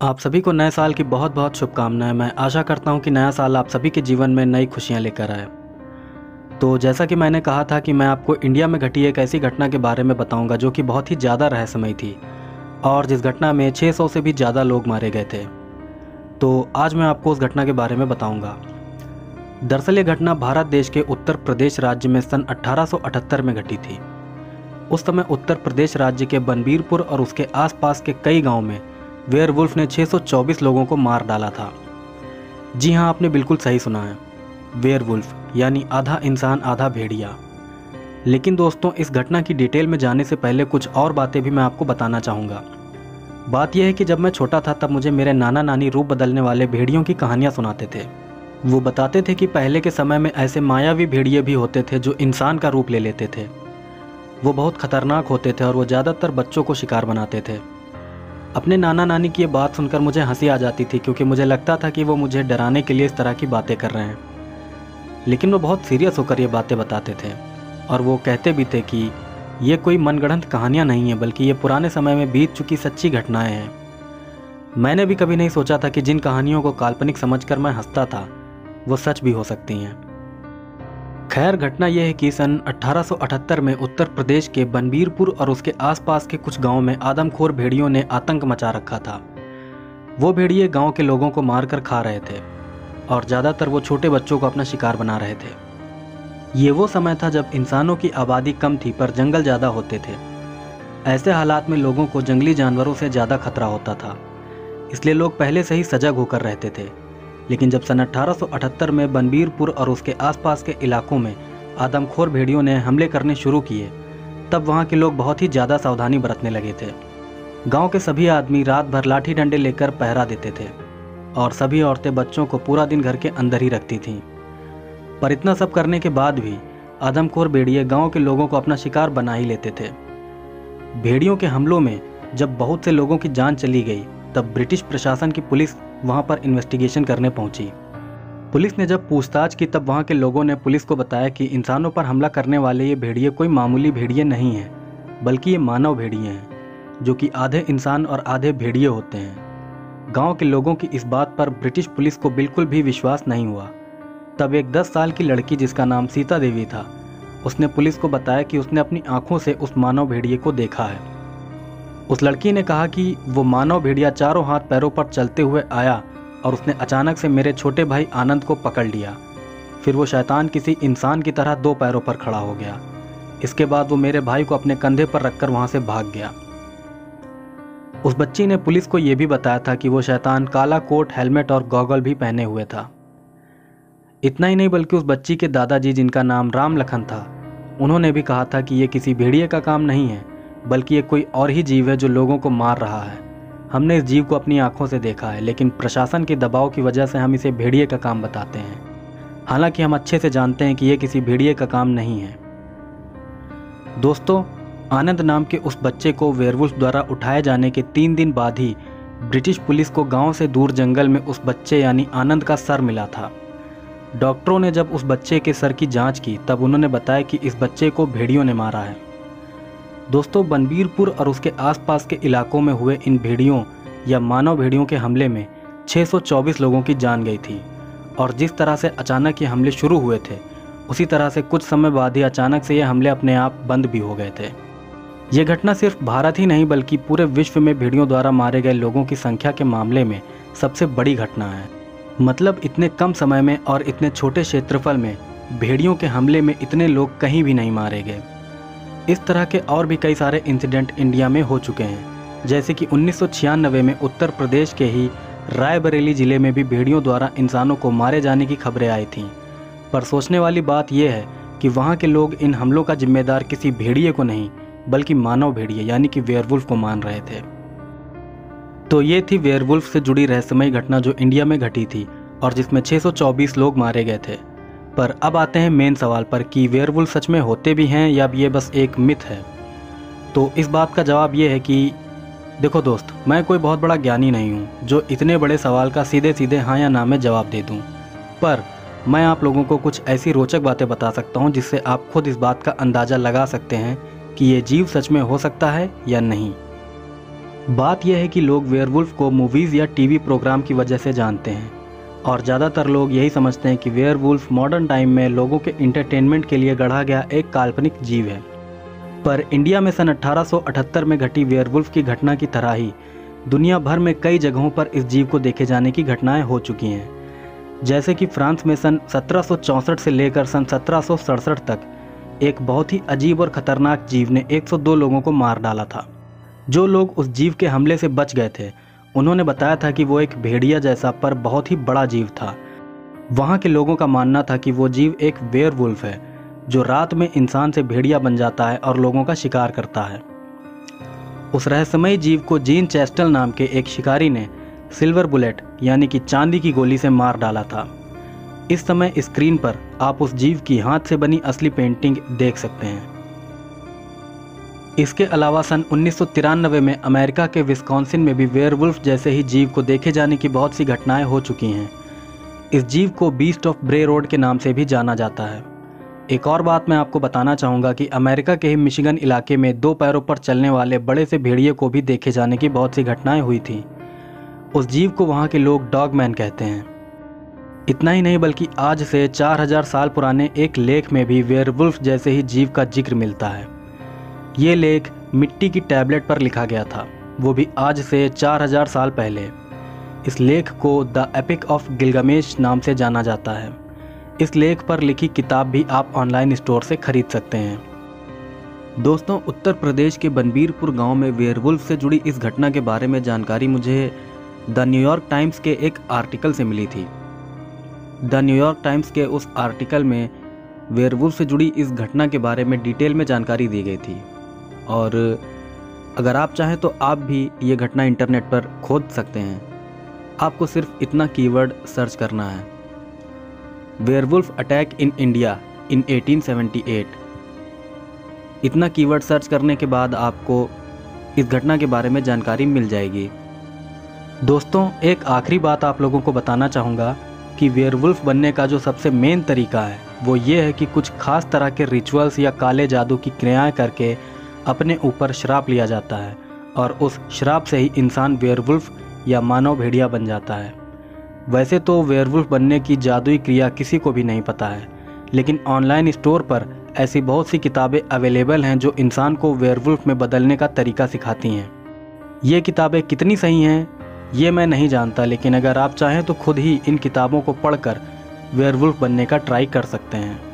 आप सभी को नए साल की बहुत बहुत शुभकामनाएँ। मैं आशा करता हूँ कि नया साल आप सभी के जीवन में नई खुशियाँ लेकर आए। तो जैसा कि मैंने कहा था कि मैं आपको इंडिया में घटी एक ऐसी घटना के बारे में बताऊँगा जो कि बहुत ही ज़्यादा रहस्यमय थी और जिस घटना में 600 से भी ज़्यादा लोग मारे गए थे। तो आज मैं आपको उस घटना के बारे में बताऊँगा। दरअसल ये घटना भारत देश के उत्तर प्रदेश राज्य में सन 1878 में घटी थी। उस समय उत्तर प्रदेश राज्य के बनबीरपुर और उसके आसपास के कई गाँव में वेयरवुल्फ ने 624 लोगों को मार डाला था। जी हाँ आपने बिल्कुल सही सुना है। वेयरवुल्फ, यानी आधा इंसान, आधा भेड़िया। लेकिन दोस्तों, इस घटना की डिटेल में जाने से पहले कुछ और बातें भी मैं आपको बताना चाहूँगा। बात यह है कि जब मैं छोटा था, तब मुझे मेरे नाना नानी रूप बदलने वाले भेड़ियों की कहानियाँ सुनाते थे। वो बताते थे कि पहले के समय में ऐसे मायावी भेड़िए भी होते थे जो इंसान का रूप ले लेते थे। वो बहुत खतरनाक होते थे और वो ज़्यादातर बच्चों को शिकार बनाते थे। अपने नाना नानी की ये बात सुनकर मुझे हँसी आ जाती थी क्योंकि मुझे लगता था कि वो मुझे डराने के लिए इस तरह की बातें कर रहे हैं। लेकिन वो बहुत सीरियस होकर ये बातें बताते थे और वो कहते भी थे कि ये कोई मनगढ़ंत कहानियाँ नहीं है, बल्कि ये पुराने समय में बीत चुकी सच्ची घटनाएँ हैं। मैंने भी कभी नहीं सोचा था कि जिन कहानियों को काल्पनिक समझकर मैं हंसता था, वो सच भी हो सकती हैं। खैर घटना यह है कि सन 1878 में उत्तर प्रदेश के बनबीरपुर और उसके आसपास के कुछ गाँवों में आदमखोर भेड़ियों ने आतंक मचा रखा था। वो भेड़िए गाँव के लोगों को मारकर खा रहे थे और ज़्यादातर वो छोटे बच्चों को अपना शिकार बना रहे थे। ये वो समय था जब इंसानों की आबादी कम थी पर जंगल ज़्यादा होते थे। ऐसे हालात में लोगों को जंगली जानवरों से ज़्यादा खतरा होता था, इसलिए लोग पहले से ही सजग होकर रहते थे। लेकिन जब सन 1878 में बनबीरपुर और उसके आसपास के इलाकों में आदमखोर भेड़ियों ने हमले करने शुरू किए, तब वहाँ के लोग बहुत ही ज़्यादा सावधानी बरतने लगे थे। गाँव के सभी आदमी रात भर लाठी डंडे लेकर पहरा देते थे और सभी औरतें बच्चों को पूरा दिन घर के अंदर ही रखती थीं। पर इतना सब करने के बाद भी आदमखोर भेड़िए गाँव के लोगों को अपना शिकार बना ही लेते थे। भेड़ियों के हमलों में जब बहुत से लोगों की जान चली गई तब ब्रिटिश प्रशासन की पुलिस वहाँ पर इन्वेस्टिगेशन करने पहुँची। पुलिस ने जब पूछताछ की, तब वहाँ के लोगों ने पुलिस को बताया कि इंसानों पर हमला करने वाले ये भेड़िए कोई मामूली भेड़िए नहीं हैं, बल्कि ये मानव भेड़िए हैं, जो कि आधे इंसान और आधे भेड़िए होते हैं। गाँव के लोगों की इस बात पर ब्रिटिश पुलिस को बिल्कुल भी विश्वास नहीं हुआ। तब एक दस साल की लड़की, जिसका नाम सीता देवी था, उसने पुलिस को बताया कि उसने अपनी आँखों से उस मानव भेड़िए को देखा है। उस लड़की ने कहा कि वो मानव भेड़िया चारों हाथ पैरों पर चलते हुए आया और उसने अचानक से मेरे छोटे भाई आनंद को पकड़ लिया। फिर वो शैतान किसी इंसान की तरह दो पैरों पर खड़ा हो गया। इसके बाद वो मेरे भाई को अपने कंधे पर रखकर वहाँ से भाग गया। उस बच्ची ने पुलिस को यह भी बताया था कि वो शैतान काला कोट, हेलमेट और गॉगल भी पहने हुए था। इतना ही नहीं बल्कि उस बच्ची के दादाजी जिनका नाम राम लखन था, उन्होंने भी कहा था कि ये किसी भेड़िए का काम नहीं है। बल्कि ये कोई और ही जीव है जो लोगों को मार रहा है। हमने इस जीव को अपनी आँखों से देखा है, लेकिन प्रशासन के दबाव की वजह से हम इसे भेड़िए का काम बताते हैं। हालाँकि हम अच्छे से जानते हैं कि यह किसी भेड़िए का काम नहीं है। दोस्तों, आनंद नाम के उस बच्चे को वेयरवुल्फ द्वारा उठाए जाने के तीन दिन बाद ही ब्रिटिश पुलिस को गाँव से दूर जंगल में उस बच्चे यानी आनंद का सर मिला था। डॉक्टरों ने जब उस बच्चे के सर की जाँच की, तब उन्होंने बताया कि इस बच्चे को भेड़ियों ने मारा है। दोस्तों, बनबीरपुर और उसके आसपास के इलाकों में हुए इन भेड़ियों या मानव भेड़ियों के हमले में 624 लोगों की जान गई थी। और जिस तरह से अचानक ये हमले शुरू हुए थे, उसी तरह से कुछ समय बाद ही अचानक से ये हमले अपने आप बंद भी हो गए थे। ये घटना सिर्फ़ भारत ही नहीं, बल्कि पूरे विश्व में भेड़ियों द्वारा मारे गए लोगों की संख्या के मामले में सबसे बड़ी घटना है। मतलब इतने कम समय में और इतने छोटे क्षेत्रफल में भेड़ियों के हमले में इतने लोग कहीं भी नहीं मारे गए। इस तरह के और भी कई सारे इंसिडेंट इंडिया में हो चुके हैं। जैसे कि उन्नीस सौ छियानबे में उत्तर प्रदेश के ही रायबरेली ज़िले में भी भेड़ियों द्वारा इंसानों को मारे जाने की खबरें आई थीं। पर सोचने वाली बात यह है कि वहाँ के लोग इन हमलों का जिम्मेदार किसी भेड़िए को नहीं, बल्कि मानव भेड़िए, यानी कि वेयरवुल्फ को मान रहे थे। तो ये थी वेयरवुल्फ से जुड़ी रहस्यमय घटना जो इंडिया में घटी थी और जिसमें 624 लोग मारे गए थे। पर अब आते हैं मेन सवाल पर कि वेयरवुल सच में होते भी हैं या ये बस एक मिथ है? तो इस बात का जवाब ये है कि, देखो दोस्त, मैं कोई बहुत बड़ा ज्ञानी नहीं हूँ, जो इतने बड़े सवाल का सीधे सीधे हाँ या ना में जवाब दे दूँ। पर मैं आप लोगों को कुछ ऐसी रोचक बातें बता सकता हूँ, जिससे आप खुद इस बात का अंदाज़ा लगा सकते हैं कि ये जीव सच में हो सकता है या नहीं। बात यह है कि लोग वेयरवुल्फ को मूवीज़ या टीवी प्रोग्राम की वजह से जानते हैं। और ज़्यादातर लोग यही समझते हैं कि वेयरवुल्फ मॉडर्न टाइम में लोगों के इंटरटेनमेंट के लिए गढ़ा गया एक काल्पनिक जीव है। पर इंडिया में सन 1878 में घटी वेयरवुल्फ की घटना की तरह ही दुनिया भर में कई जगहों पर इस जीव को देखे जाने की घटनाएँ हो चुकी हैं। जैसे कि फ्रांस में सन सत्रह सौ चौंसठ से लेकर सन सत्रह सौ सड़सठ तक एक बहुत ही अजीब और ख़तरनाक जीव ने 102 लोगों को मार डाला था। जो लोग उस जीव के हमले से बच गए थे उन्होंने बताया था कि वो एक भेड़िया जैसा, पर बहुत ही बड़ा जीव था। वहाँ के लोगों का मानना था कि वो जीव एक वेयर है, जो रात में इंसान से भेड़िया बन जाता है और लोगों का शिकार करता है। उस रहस्यमय जीव को जीन चेस्टल नाम के एक शिकारी ने सिल्वर बुलेट, यानी कि चांदी की गोली से मार डाला था। इस समय स्क्रीन पर आप उस जीव की हाथ से बनी असली पेंटिंग देख सकते हैं। इसके अलावा सन उन्नीस सौ तिरानवे में अमेरिका के विस्कॉन्सिन में भी वेयरवुल्फ जैसे ही जीव को देखे जाने की बहुत सी घटनाएँ हो चुकी हैं। इस जीव को बीस्ट ऑफ़ ब्रे रोड के नाम से भी जाना जाता है। एक और बात मैं आपको बताना चाहूँगा कि अमेरिका के ही मिशिगन इलाके में दो पैरों पर चलने वाले बड़े से भेड़िए को भी देखे जाने की बहुत सी घटनाएँ हुई थी। उस जीव को वहाँ के लोग डॉग मैन कहते हैं। इतना ही नहीं बल्कि आज से 4000 साल पुराने एक लेख में भी वेयरवुल्फ जैसे ही जीव का ज़िक्र मिलता है। ये लेख मिट्टी की टैबलेट पर लिखा गया था। वो भी आज से 4000 साल पहले। इस लेख को द एपिक ऑफ़ गिलगमेश नाम से जाना जाता है। इस लेख पर लिखी किताब भी आप ऑनलाइन स्टोर से खरीद सकते हैं। दोस्तों, उत्तर प्रदेश के बनबीरपुर गाँव में वेयरवुल्फ से जुड़ी इस घटना के बारे में जानकारी मुझे द न्यूयॉर्क टाइम्स के एक आर्टिकल से मिली थी। द न्यूयॉर्क टाइम्स के उस आर्टिकल में वेयरवुल्फ से जुड़ी इस घटना के बारे में डिटेल में जानकारी दी गई थी। और अगर आप चाहें तो आप भी ये घटना इंटरनेट पर खोद सकते हैं। आपको सिर्फ़ इतना कीवर्ड सर्च करना है। Werewolf attack in India in 1878 इतना कीवर्ड सर्च करने के बाद आपको इस घटना के बारे में जानकारी मिल जाएगी। दोस्तों, एक आखिरी बात आप लोगों को बताना चाहूँगा कि वेयरवुल्फ बनने का जो सबसे मेन तरीका है, वो ये है कि कुछ खास तरह के रिचुअल्स या काले जादू की क्रियाएँ करके अपने ऊपर श्राप लिया जाता है और उस श्राप से ही इंसान वेयरवुल्फ या मानव भेड़िया बन जाता है। वैसे तो वेयरवुल्फ बनने की जादुई क्रिया किसी को भी नहीं पता है, लेकिन ऑनलाइन स्टोर पर ऐसी बहुत सी किताबें अवेलेबल हैं जो इंसान को वेयरवुल्फ में बदलने का तरीका सिखाती हैं। ये किताबें कितनी सही हैं, ये मैं नहीं जानता, लेकिन अगर आप चाहें तो खुद ही इन किताबों को पढ़कर वेयरवुल्फ बनने का ट्राई कर सकते हैं।